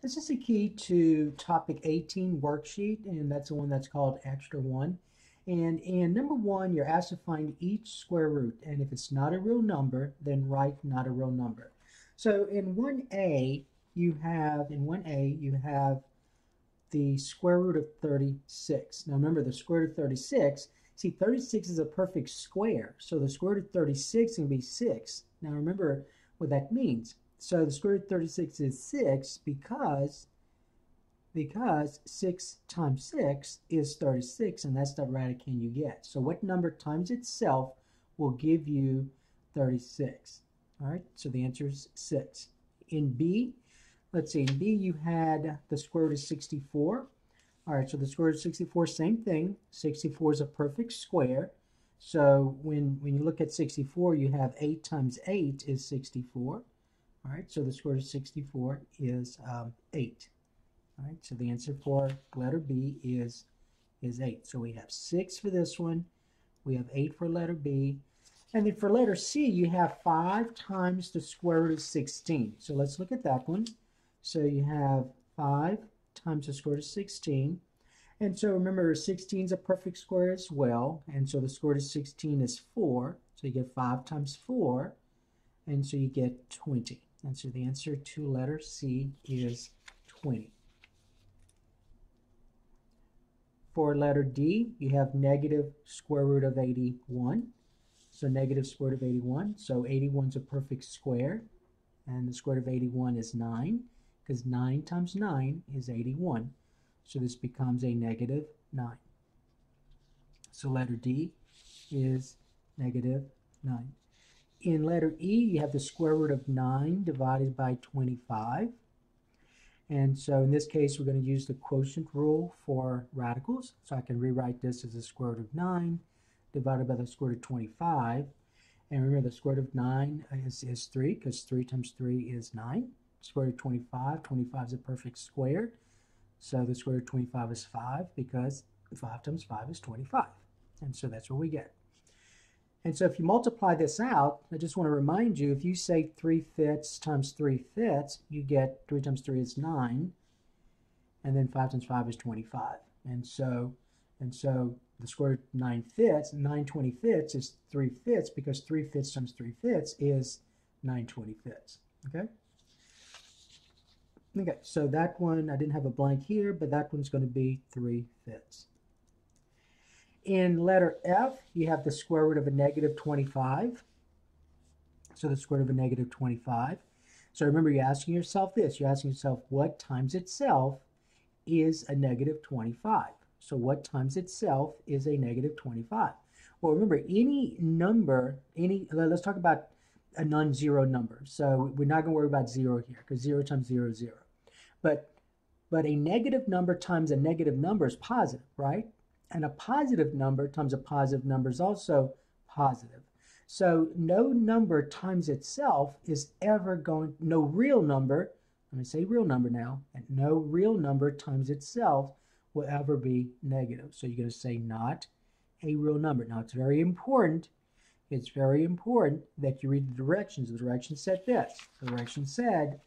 This is the key to topic 18 worksheet, and that's the one that's called extra one. And in number one, you're asked to find each square root. And if it's not a real number, then write not a real number. So in 1a, you have, in 1a, you have the square root of 36. Now remember, the square root of 36, see 36 is a perfect square. So the square root of 36 can be 6. Now remember what that means. So the square root of 36 is 6 because because 6 times 6 is 36, and that's the radicand you get. So what number times itself will give you 36? All right, so the answer is 6. In B, let's see, in B you had the square root of 64. All right, so the square root of 64, same thing. 64 is a perfect square. So when, when you look at 64, you have 8 times 8 is 64. All right, so the square root of 64 is um, 8. All right, so the answer for letter B is, is 8. So we have 6 for this one. We have 8 for letter B. And then for letter C, you have 5 times the square root of 16. So let's look at that one. So you have 5 times the square root of 16. And so remember, 16 is a perfect square as well. And so the square root of 16 is 4. So you get 5 times 4. And so you get 20. And so the answer to letter C is 20. For letter D, you have negative square root of 81. So negative square root of 81. So 81 is a perfect square. And the square root of 81 is 9, because 9 times 9 is 81. So this becomes a negative 9. So letter D is negative 9. In letter E, you have the square root of 9 divided by 25. And so in this case, we're going to use the quotient rule for radicals. So I can rewrite this as the square root of 9 divided by the square root of 25. And remember, the square root of 9 is, is 3, because 3 times 3 is 9. Square root of 25, 25 is a perfect square. So the square root of 25 is 5, because 5 times 5 is 25. And so that's what we get. And so if you multiply this out, I just want to remind you, if you say 3 fifths times 3 fifths, you get 3 times 3 is 9, and then 5 times 5 is 25. And so, and so the square root of 9 fifths, 9 25ths is 3 fifths, because 3 fifths times 3 fifths is 9 25ths. Okay? Okay, so that one, I didn't have a blank here, but that one's going to be 3 fifths. In letter F, you have the square root of a negative 25. So the square root of a negative 25. So remember, you're asking yourself this. You're asking yourself, what times itself is a negative 25? So what times itself is a negative 25? Well, remember, any number, any, let's talk about a non-zero number. So we're not going to worry about zero here, because zero times zero is zero. But, but a negative number times a negative number is positive, right? And a positive number times a positive number is also positive. So no number times itself is ever going, no real number, let me say real number now, and no real number times itself will ever be negative. So you're going to say not a real number. Now it's very important, it's very important that you read the directions. The directions said this. The directions said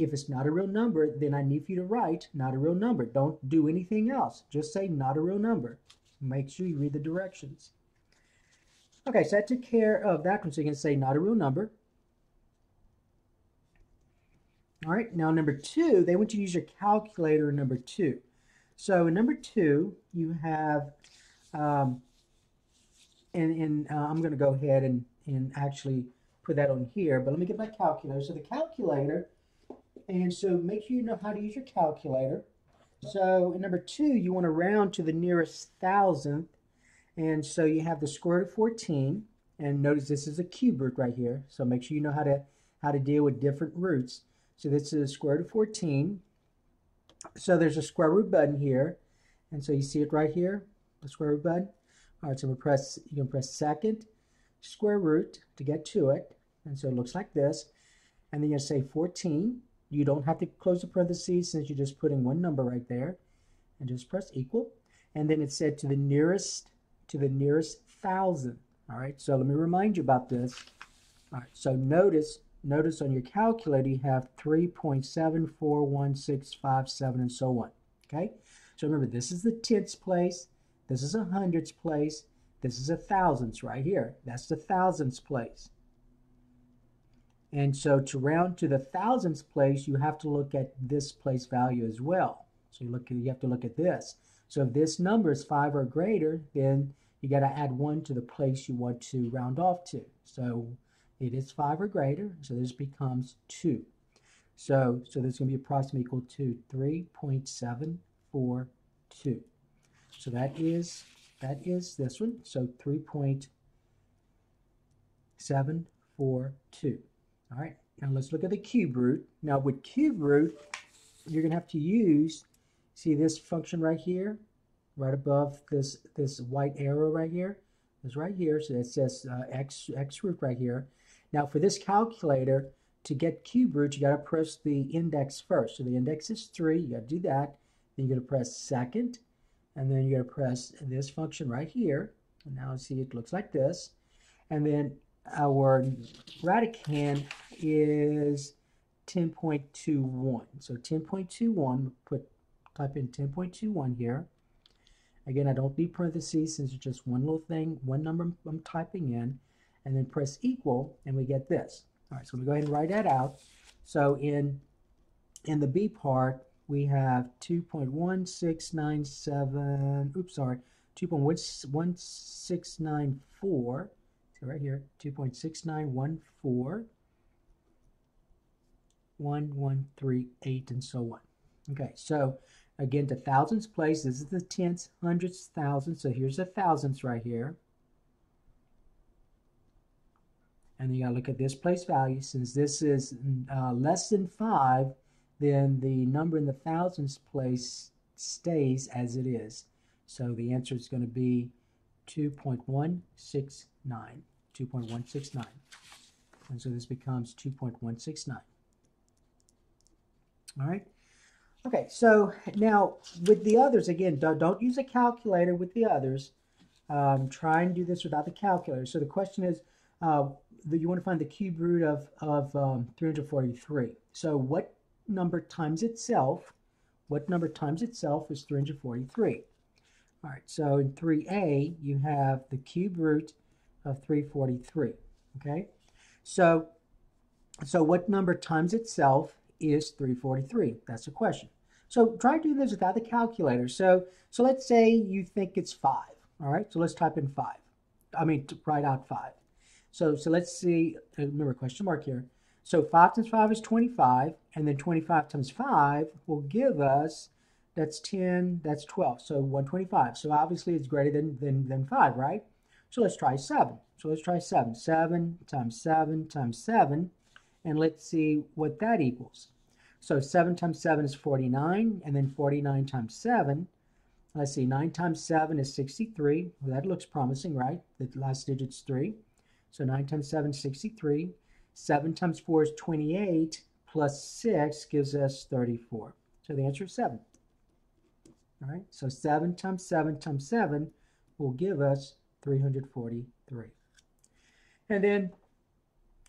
if it's not a real number, then I need for you to write not a real number. Don't do anything else. Just say not a real number. Make sure you read the directions. Okay, so that took care of that one. So you can say not a real number. All right, now number two, they want you to use your calculator number two. So in number two, you have, um, and, and uh, I'm going to go ahead and, and actually put that on here, but let me get my calculator. So the calculator and so make sure you know how to use your calculator. So number two, you want to round to the nearest thousandth. And so you have the square root of 14. And notice this is a cube root right here. So make sure you know how to how to deal with different roots. So this is the square root of 14. So there's a square root button here. And so you see it right here, the square root button. All right, so we press, you can press second square root to get to it. And so it looks like this. And then you say 14. You don't have to close the parentheses since you're just putting one number right there. And just press equal. And then it said to the nearest, to the nearest thousand. All right, so let me remind you about this. All right, so notice notice on your calculator you have 3.741657 and so on. Okay, so remember this is the tenths place, this is a hundredths place, this is a thousandths right here. That's the thousandths place. And so to round to the thousandths place, you have to look at this place value as well. So you look you have to look at this. So if this number is 5 or greater, then you got to add 1 to the place you want to round off to. So it is 5 or greater, so this becomes 2. So, so this is going to be approximately equal to 3.742. So that is that is this one. So 3.742. All right, now let's look at the cube root. Now with cube root, you're going to have to use, see this function right here, right above this, this white arrow right here? It's right here, so it says uh, x, x root right here. Now for this calculator, to get cube root, you got to press the index first. So the index is 3, you got to do that. Then you're going to press second, and then you're going to press this function right here. And now see it looks like this. And then our radicand is 10.21. So 10.21, put type in 10.21 here. Again, I don't need parentheses since it's just one little thing, one number I'm typing in, and then press equal, and we get this. All right, so we go ahead and write that out. So in in the B part, we have 2.1697, oops, sorry, 2.1694 right here, 2.6914, 1138, and so on. Okay, so again, to thousands place, this is the tenths, hundredths, thousands. So here's the thousandths right here. And you got to look at this place value. Since this is uh, less than 5, then the number in the thousands place stays as it is. So the answer is going to be 2.169. 2.169. And so this becomes 2.169. All right. Okay, so now with the others, again, don't, don't use a calculator with the others. Um, try and do this without the calculator. So the question is, uh, you want to find the cube root of, of um, 343. So what number times itself, what number times itself is 343? All right, so in 3a, you have the cube root of 343. Okay, so so what number times itself is 343? That's the question. So try doing this without the calculator. So so let's say you think it's five. All right, so let's type in five. I mean, write out five. So so let's see. Uh, remember, question mark here. So 5 times 5 is 25, and then 25 times 5 will give us, that's 10, that's 12, so 125. So obviously it's greater than, than, than 5, right? So let's try 7. So let's try 7. 7 times 7 times 7. And let's see what that equals. So 7 times 7 is 49. And then 49 times 7. Let's see. 9 times 7 is 63. Well, that looks promising, right? The last digit's 3. So 9 times 7 is 63. 7 times 4 is 28. Plus 6 gives us 34. So the answer is 7. All right. So 7 times 7 times 7 will give us 343. And then,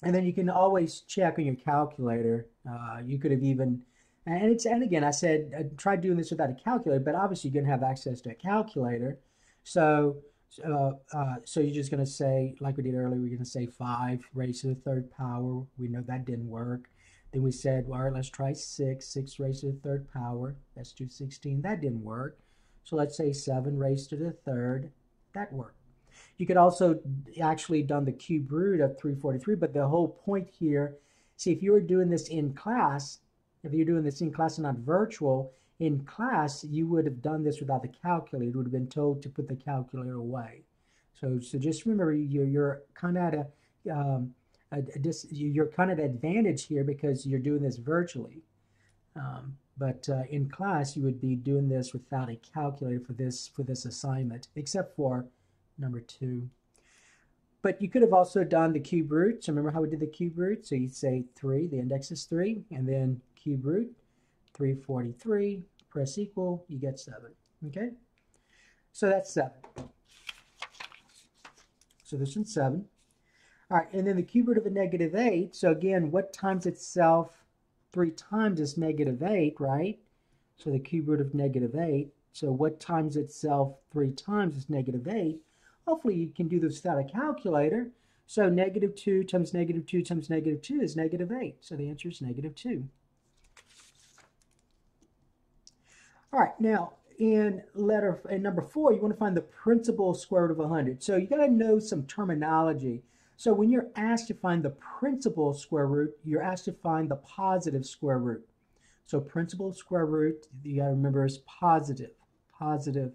and then you can always check on your calculator. Uh, you could have even, and it's, and again, I said, I tried doing this without a calculator, but obviously you're going to have access to a calculator. So, uh, uh, so you're just going to say, like we did earlier, we're going to say 5 raised to the third power. We know that didn't work. Then we said, well, all right, let's try 6. 6 raised to the third power. That's 216. That didn't work. So let's say 7 raised to the third. That worked. You could also actually done the cube root of 343, but the whole point here, see if you were doing this in class, if you're doing this in class and not virtual, in class you would have done this without the calculator. You would have been told to put the calculator away. So, so just remember you're, you're kind of at a, um, a, a dis, you're kind of at advantage here because you're doing this virtually. Um, but uh, in class you would be doing this without a calculator for this for this assignment, except for number two. But you could have also done the cube root. So remember how we did the cube root? So you'd say 3, the index is 3, and then cube root, 343, press equal, you get 7. Okay? So that's 7. So this one's 7. All right, and then the cube root of a negative 8. So again, what times itself 3 times is negative 8, right? So the cube root of negative 8. So what times itself 3 times is negative 8. Hopefully you can do this without a calculator. So negative 2 times negative 2 times negative 2 is negative 8. So the answer is negative 2. All right, now in letter in number 4, you want to find the principal square root of 100. So you got to know some terminology. So when you're asked to find the principal square root, you're asked to find the positive square root. So principal square root, you got to remember is positive, positive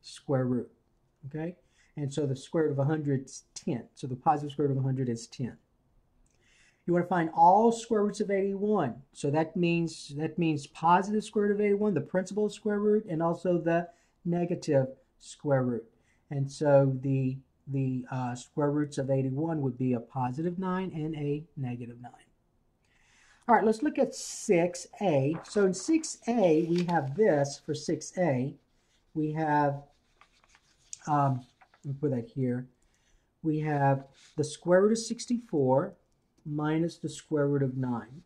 square root, okay? And so the square root of 100 is 10. So the positive square root of 100 is 10. You want to find all square roots of 81. So that means that means positive square root of 81, the principal square root, and also the negative square root. And so the the uh, square roots of 81 would be a positive 9 and a negative 9. All right, let's look at 6a. So in 6a, we have this for 6a. We have, um, put that here. We have the square root of 64 minus the square root of 9.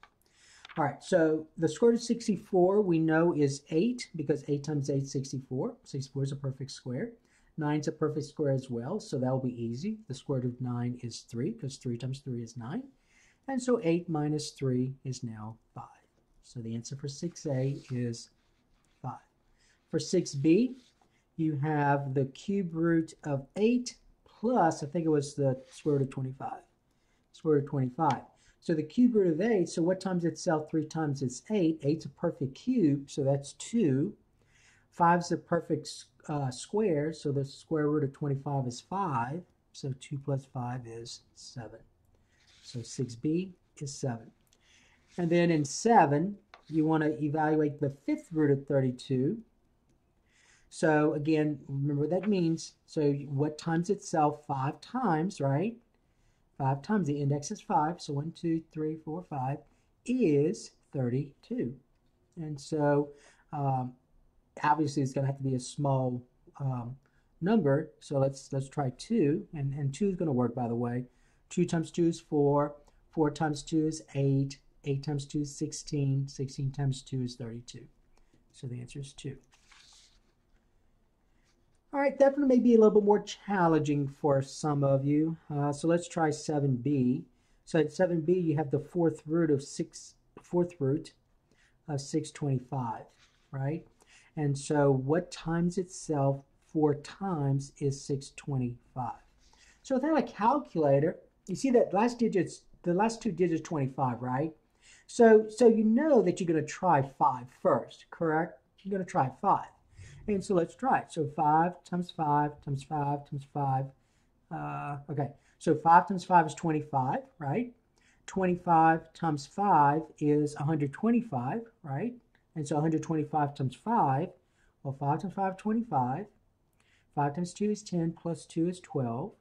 All right, so the square root of 64 we know is 8 because 8 times 8 is 64. 64 is a perfect square. 9 is a perfect square as well, so that will be easy. The square root of 9 is 3 because 3 times 3 is 9. And so 8 minus 3 is now 5. So the answer for 6a is 5. For 6b, you have the cube root of 8 plus, I think it was the square root of 25 square root of 25. So the cube root of 8, so what times itself 3 times it's 8? 8's a perfect cube, so that's 2. 5's a perfect uh, square, so the square root of 25 is 5. So 2 plus 5 is 7. So 6b is 7. And then in 7, you want to evaluate the fifth root of 32. So again, remember what that means. So what times itself 5 times, right? 5 times the index is 5, so 1, 2, 3, 4, 5 is 32. And so um, obviously it's going to have to be a small um, number, so let's let's try 2, and, and 2 is going to work by the way. 2 times 2 is 4, 4 times 2 is 8, 8 times 2 is 16, 16 times 2 is 32. So the answer is 2. All right, that one may be a little bit more challenging for some of you. Uh, so let's try 7b. So at 7b, you have the fourth root of 6, fourth root of 625, right? And so what times itself four times is 625. So without a calculator, you see that last digits, the last two digits 25, right? So, so you know that you're going to try 5 first, correct? You're going to try 5. And so let's try it. So 5 times 5 times 5 times 5. Uh, okay, so 5 times 5 is 25, right? 25 times 5 is 125, right? And so 125 times 5, well, 5 times 5 is 25. 5 times 2 is 10, plus 2 is 12.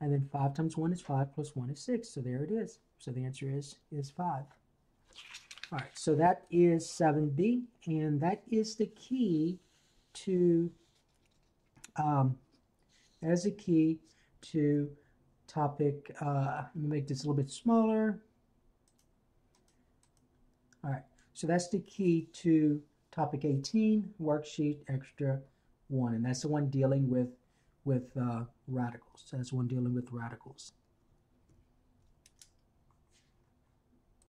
And then 5 times 1 is 5, plus 1 is 6. So there it is. So the answer is, is 5. All right, so that is 7b, and that is the key to um, as a key to topic, uh, make this a little bit smaller. All right, so that's the key to topic 18, worksheet extra one, and that's the one dealing with with uh, radicals. That's the one dealing with radicals.